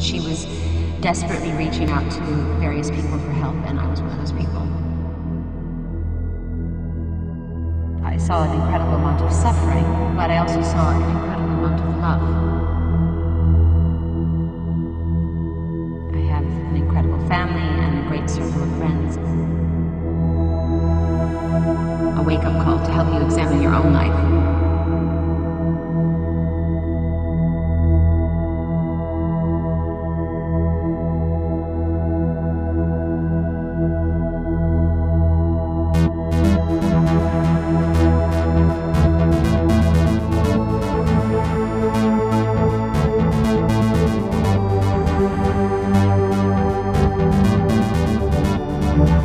She was desperately reaching out to various people for help, and I was one of those people. I saw an incredible amount of suffering, but I also saw an incredible amount of love. I have an incredible family and a great circle of friends. A wake up call to help you examine your own life.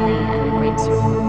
Great soul.